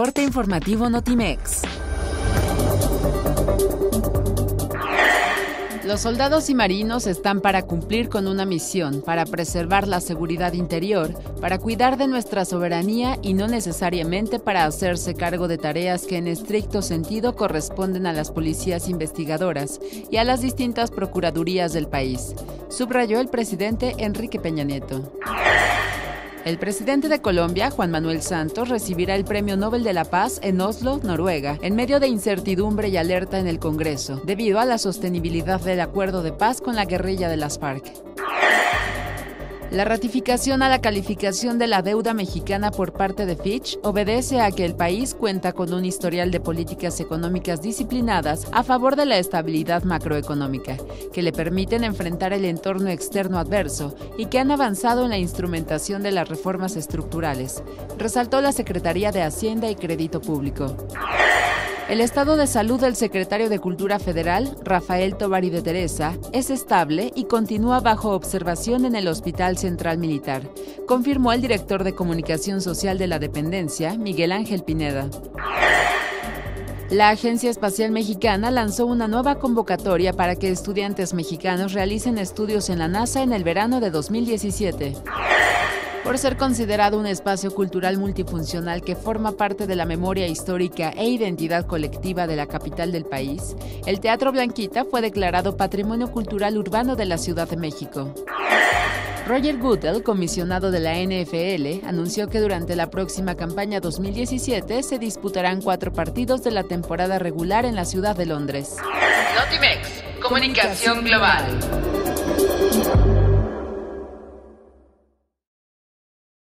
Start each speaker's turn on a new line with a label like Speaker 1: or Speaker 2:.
Speaker 1: corte informativo Notimex. Los soldados y marinos están para cumplir con una misión, para preservar la seguridad interior, para cuidar de nuestra soberanía y no necesariamente para hacerse cargo de tareas que en estricto sentido corresponden a las policías investigadoras y a las distintas procuradurías del país, subrayó el presidente Enrique Peña Nieto. El presidente de Colombia, Juan Manuel Santos, recibirá el Premio Nobel de la Paz en Oslo, Noruega, en medio de incertidumbre y alerta en el Congreso, debido a la sostenibilidad del acuerdo de paz con la guerrilla de las FARC. La ratificación a la calificación de la deuda mexicana por parte de Fitch obedece a que el país cuenta con un historial de políticas económicas disciplinadas a favor de la estabilidad macroeconómica, que le permiten enfrentar el entorno externo adverso y que han avanzado en la instrumentación de las reformas estructurales, resaltó la Secretaría de Hacienda y Crédito Público. El estado de salud del secretario de Cultura Federal, Rafael Tovari de Teresa, es estable y continúa bajo observación en el Hospital Central Militar, confirmó el director de Comunicación Social de la dependencia, Miguel Ángel Pineda. La Agencia Espacial Mexicana lanzó una nueva convocatoria para que estudiantes mexicanos realicen estudios en la NASA en el verano de 2017 por ser considerado un espacio cultural multifuncional que forma parte de la memoria histórica e identidad colectiva de la capital del país, el Teatro Blanquita fue declarado Patrimonio Cultural Urbano de la Ciudad de México. Roger Goodell, comisionado de la NFL, anunció que durante la próxima campaña 2017 se disputarán cuatro partidos de la temporada regular en la ciudad de Londres.
Speaker 2: Notimex, Comunicación Global.